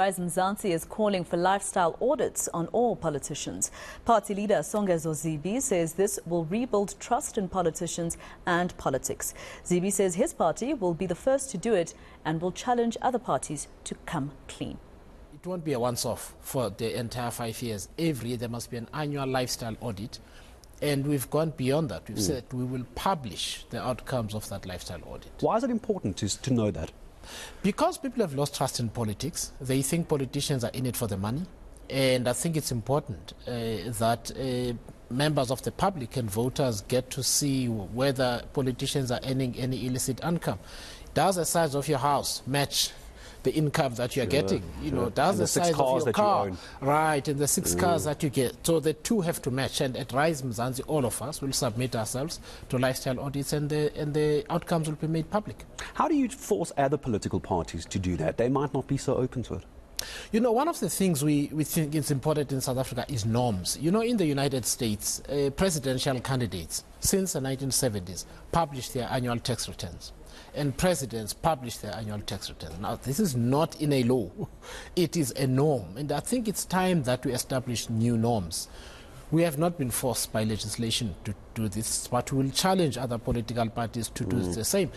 Rise Mzansi is calling for lifestyle audits on all politicians. Party leader Songezo Zibi says this will rebuild trust in politicians and politics. Zibi says his party will be the first to do it and will challenge other parties to come clean. It won't be a once-off for the entire five years. Every year there must be an annual lifestyle audit. And we've gone beyond that. We've mm. said we will publish the outcomes of that lifestyle audit. Why is it important to, to know that? Because people have lost trust in politics. They think politicians are in it for the money. And I think it's important uh, that uh, members of the public and voters get to see whether politicians are earning any illicit income. Does the size of your house match the income that you're sure, getting. You sure. know, does the, the size of your car, you right, and the six mm. cars that you get. So the two have to match. And at Rise Mzansi, all of us will submit ourselves to lifestyle audits, and the and the outcomes will be made public. How do you force other political parties to do that? They might not be so open to it. You know, one of the things we, we think is important in South Africa is norms. You know, in the United States, uh, presidential candidates since the 1970s publish their annual tax returns and presidents publish their annual tax returns. Now, this is not in a law, it is a norm. And I think it's time that we establish new norms. We have not been forced by legislation to do this, but we will challenge other political parties to do mm. the same.